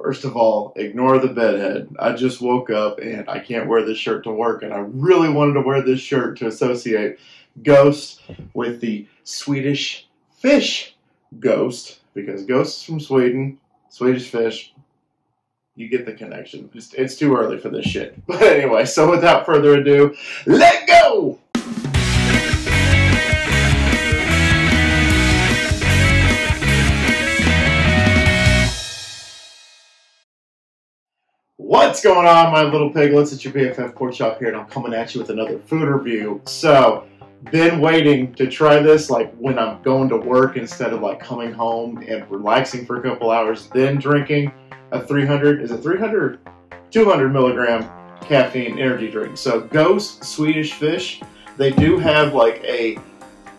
First of all, ignore the bedhead. I just woke up and I can't wear this shirt to work, and I really wanted to wear this shirt to associate Ghost with the Swedish fish Ghost, because Ghost is from Sweden, Swedish fish. You get the connection. It's, it's too early for this shit. But anyway, so without further ado, let go! What's going on, my little piglets? It's your BFF Pork Chop here, and I'm coming at you with another food review. So, been waiting to try this, like when I'm going to work instead of like coming home and relaxing for a couple hours, then drinking a 300, is it 300 200 milligram caffeine energy drink. So, Ghost Swedish Fish, they do have like a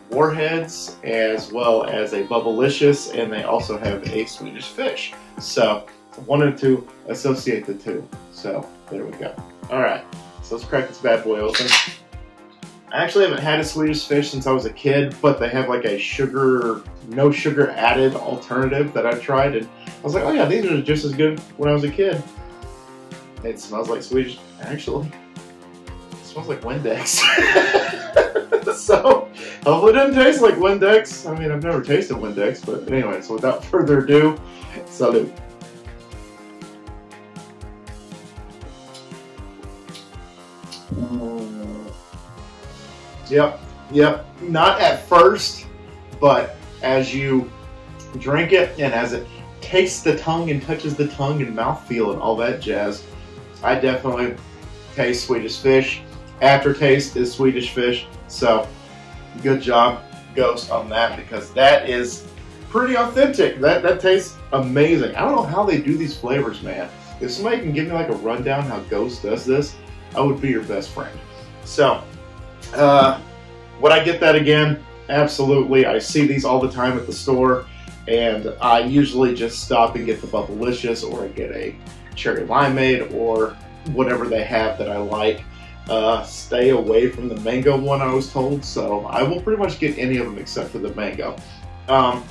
Warheads as well as a Bubblicious, and they also have a Swedish Fish. So, wanted to associate the two. So there we go. All right, so let's crack this bad boy open. I actually haven't had a Swedish fish since I was a kid, but they have like a sugar, no sugar added alternative that I tried, and I was like, oh yeah, these are just as good when I was a kid. It smells like Swedish, actually. It smells like Windex. so hopefully it doesn't taste like Windex. I mean, I've never tasted Windex, but anyway, so without further ado, salute. Yep, yep. Not at first, but as you drink it and as it tastes the tongue and touches the tongue and mouthfeel and all that jazz, I definitely taste Swedish fish. Aftertaste is Swedish fish. So, good job, Ghost, on that because that is pretty authentic. That that tastes amazing. I don't know how they do these flavors, man. If somebody can give me like a rundown how Ghost does this, I would be your best friend. So, uh, would I get that again? Absolutely. I see these all the time at the store, and I usually just stop and get the Bubblicious, or I get a cherry limeade, or whatever they have that I like. Uh, stay away from the mango one, I was told, so I will pretty much get any of them except for the mango. Um,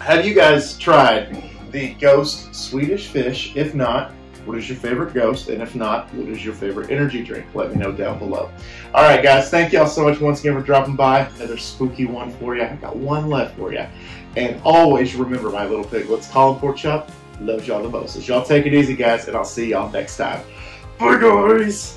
have you guys tried the Ghost Swedish Fish? If not, what is your favorite ghost? And if not, what is your favorite energy drink? Let me know down below. All right, guys, thank y'all so much once again for dropping by. Another spooky one for you. I got one left for you. And always remember, my little piglets, Kollin Pork Chop loves y'all the most. So y'all take it easy, guys, and I'll see y'all next time. Bye, guys.